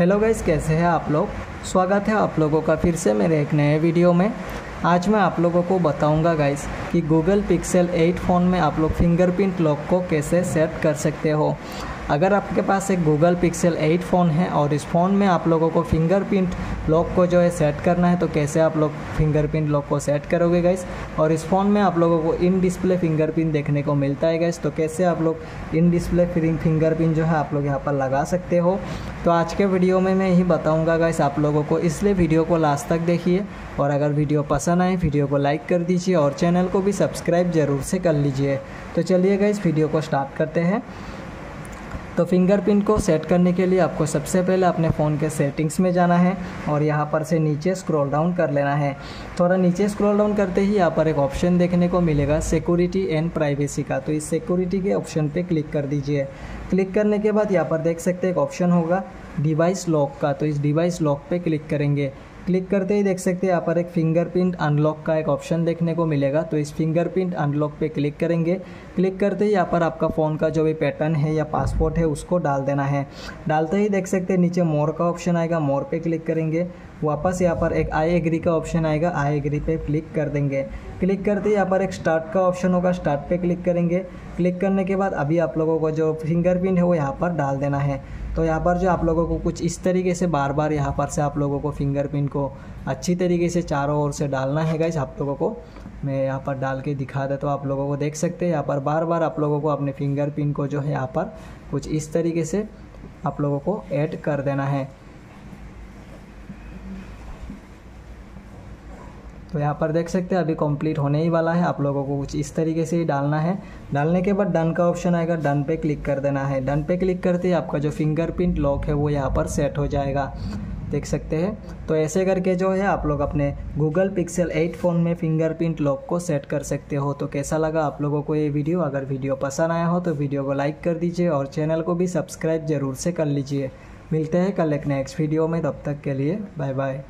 Hello guys कैसे हैं आप लोग? स्वागत है आप लोगों का फिर से मेरे एक नए वीडियो में। आज मैं आप लोगों को बताऊँगा गाइस कि गूगल पिक्सल 8 फ़ोन में आप लोग फिंगरप्रिंट लॉक को कैसे सेट कर सकते हो। अगर आपके पास एक गूगल पिक्सल 8 फ़ोन है और इस फ़ोन में आप लोगों को फिंगरप्रिंट लॉक को जो है सेट करना है तो कैसे आप लोग फिंगरप्रिंट लॉक को सेट करोगे गाइस और इस फ़ोन में आप लोगों को इन डिस्प्ले फिंगरप्रिंट देखने को मिलता है गाइस तो कैसे आप लोग इन डिस्प्ले फिंगरप्रिंट जो है आप लोग यहाँ पर लगा सकते हो? तो आज के वीडियो में मैं यही बताऊँगा गाइस आप लोगों को। इसलिए वीडियो को लास्ट तक देखिए और अगर वीडियो पसंद आए, वीडियो को लाइक कर दीजिए और चैनल को भी सब्सक्राइब ज़रूर से कर लीजिए। तो चलिए गाइस वीडियो को स्टार्ट करते हैं। तो फिंगरप्रिंट को सेट करने के लिए आपको सबसे पहले अपने फ़ोन के सेटिंग्स में जाना है और यहाँ पर से नीचे स्क्रॉल डाउन कर लेना है। थोड़ा नीचे स्क्रॉल डाउन करते ही यहाँ पर एक ऑप्शन देखने को मिलेगा सिक्योरिटी एंड प्राइवेसी का। तो इस सिक्योरिटी के ऑप्शन पे क्लिक कर दीजिए। क्लिक करने के बाद यहाँ पर देख सकते एक ऑप्शन होगा डिवाइस लॉक का। तो इस डिवाइस लॉक पे क्लिक करेंगे। क्लिक करते ही देख सकते हैं, यहाँ पर एक फिंगरप्रिंट अनलॉक का एक ऑप्शन देखने को मिलेगा। तो इस फिंगरप्रिंट अनलॉक पे क्लिक करेंगे। क्लिक करते ही यहाँ पर आपका फ़ोन का जो भी पैटर्न है या पासपोर्ट है, उसको डाल देना है। डालते ही देख सकते हैं, नीचे मोर का ऑप्शन आएगा। मोर पे क्लिक करेंगे। वापस यहाँ पर एक आई एग्री का ऑप्शन आएगा। आई एग्री पे क्लिक कर देंगे। क्लिक करते ही यहाँ पर एक स्टार्ट का ऑप्शन होगा। स्टार्ट पे क्लिक करेंगे। क्लिक करने के बाद अभी आप लोगों को जो फिंगरप्रिंट है वो यहाँ पर डाल देना है। तो यहाँ पर जो आप लोगों को कुछ इस तरीके से बार बार यहाँ पर से आप लोगों को फिंगरप्रिंट को अच्छी तरीके से चारों ओर से डालना है गाइस आप लोगों को मैं यहाँ पर डाल के दिखा देता हूँ। आप लोगों को देख सकते हैं। यहाँ पर बार बार आप लोगों को अपने फिंगरप्रिंट को जो है यहाँ पर कुछ इस तरीके से आप लोगों को ऐड कर देना है। तो यहाँ पर देख सकते हैं, अभी कंप्लीट होने ही वाला है। आप लोगों को कुछ इस तरीके से ही डालना है। डालने के बाद डन का ऑप्शन आएगा डन पे क्लिक कर देना है। डन पे क्लिक करते ही आपका जो फिंगरप्रिंट लॉक है, वो यहाँ पर सेट हो जाएगा। देख सकते हैं। तो ऐसे करके जो है, आप लोग अपने गूगल पिक्सल 8 फ़ोन में फिंगरप्रिंट लॉक को सेट कर सकते हो। तो कैसा लगा आप लोगों को ये वीडियो अगर वीडियो पसंद आया हो तो वीडियो को लाइक कर दीजिए और चैनल को भी सब्सक्राइब ज़रूर से कर लीजिए। मिलते हैं कल एक नेक्स्ट वीडियो में। तब तक के लिए बाय बाय